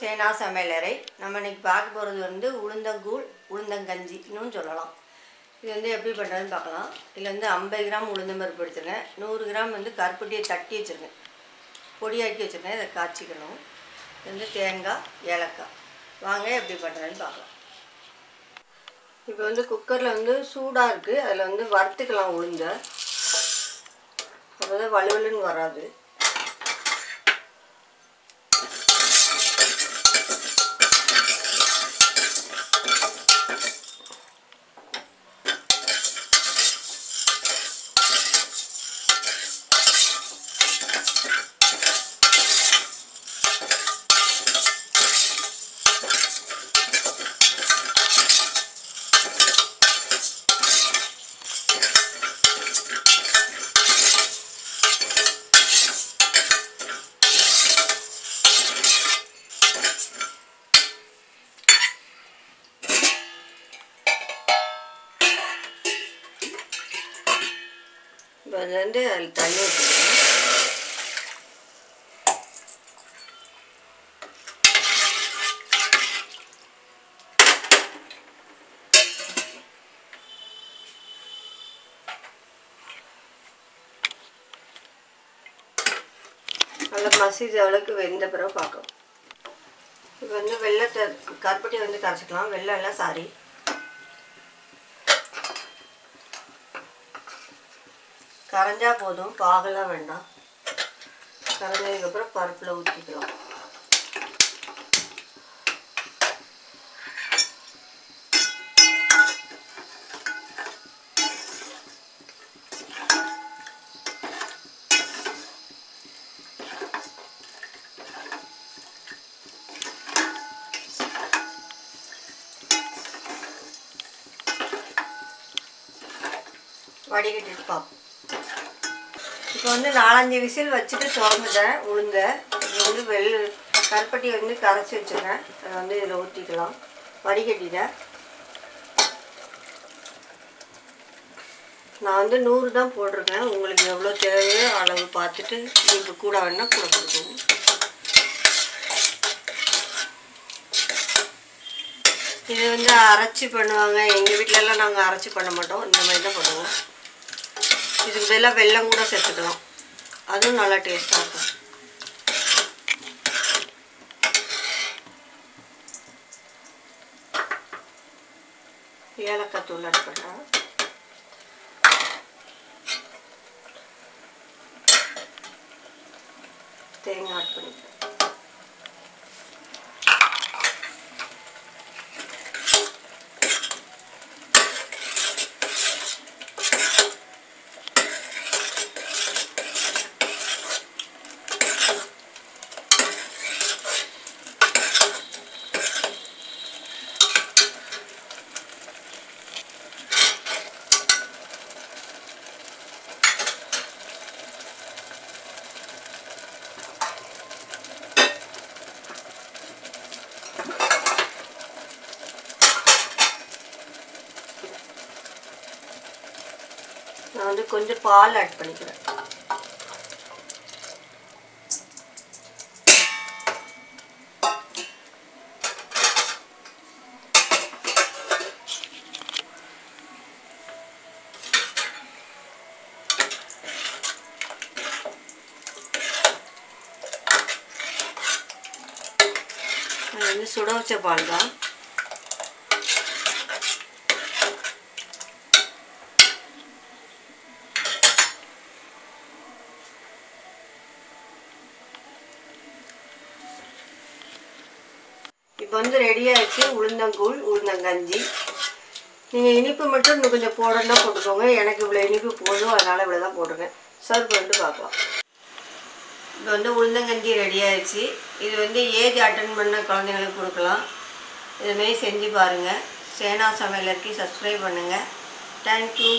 சேனா சமையலறை நம்ம இன்னைக்கு பார்க்க போகிறது வந்து உளுந்தங்கூழ் உளுந்தங்கஞ்சின்னு சொல்லலாம். இது வந்து எப்படி பண்ணுறதுன்னு பார்க்கலாம். இதில் வந்து ஐம்பது கிராம் உளுந்தம்பருப்பு எடுத்துருக்கேன் நூறு கிராம் வந்து கருப்பட்டியை தட்டி வச்சுருக்கேன். பொடியாக்கி வச்சுருக்கேன் இதை காய்ச்சிக்கணும். இது வந்து தேங்காய் ஏலக்காய். வாங்க எப்படி பண்ணுறதுன்னு பார்க்கலாம். இப்போ வந்து குக்கரில் வந்து சூடாக இருக்குது அதில் வந்து வறுத்துக்கலாம் உளுந்த. அப்போ தான் வலுவலுன்னு வராது. இப்போ அது வந்து அதில் தண்ணி ஊற்றிடுவோம் நல்லா மசித அளவுக்கு வெந்த பிறகு பார்க்கலாம். இப்போ வந்து வெள்ளத்தை கருப்பட்டியை வந்து கரைச்சிக்கலாம். வெள்ளம் எல்லாம் சாரி. கரைஞ்சா போதும் பாகெல்லாம் வேண்டாம். கரைஞ்சதுக்கப்புறம் பருப்பில் ஊற்றிக்கலாம் வடிகட்டிட்டு பார்ப்போம் இப்போ வந்து நாலஞ்சு விசில் வச்சுட்டு திறந்துட்டேன். உளுந்த இது வந்து வெள் கருப்பட்டி வந்து கரைச்சி வச்சுருக்கேன். அதை வந்து இதில் ஊற்றிக்கலாம் வடிகட்டிட்டேன். நான் வந்து நூறு தான் போட்டிருக்கேன். உங்களுக்கு எவ்வளோ தேவையோ அளவு பார்த்துட்டு நீங்கள் கூட வேணால் கூட கொடுக்கணும் இது வந்து அரைச்சி பண்ணுவாங்க. எங்கள் வீட்டிலலாம் நாங்கள் அரைச்சி பண்ண மாட்டோம். இந்த மாதிரி தான் பண்ணுவோம். இதுக்கு பதிலாக வெல்லம் கூட சேர்த்துக்கலாம். அதுவும் நல்லா டேஸ்ட்டாக இருக்கும். ஏலக்காய் தூள் அடிப்பட்டா தேங்காய் ஆட் பண்ணிக்கிறேன். நான் வந்து கொஞ்சம் பால் ஆட் பண்ணிக்கிறேன். அது வந்து சுட வச்ச பால் தான் இப்போ வந்து ரெடி உளுந்தங்கூழ் உளுந்தங்கஞ்சி. நீங்கள் இனிப்பு மட்டும் இன்னும் கொஞ்சம் போடணும்னா போட்டுக்கோங்க. எனக்கு இவ்வளோ இனிப்பு போதும். அதனால் இவ்வளோ தான் போட்டிருக்கேன். சர்வ் பண்ணிட்டு பார்ப்போம் இப்போ வந்து உளுந்தங்கஞ்சி ரெடி ஆயிடுச்சு இது வந்து ஏஜ் அட்டன் பண்ண குழந்தைங்களுக்கு கொடுக்கலாம். இதுமாரி செஞ்சு பாருங்கள் சேனா சமையலருக்கு சப்ஸ்கிரைப் பண்ணுங்கள் தேங்க்யூ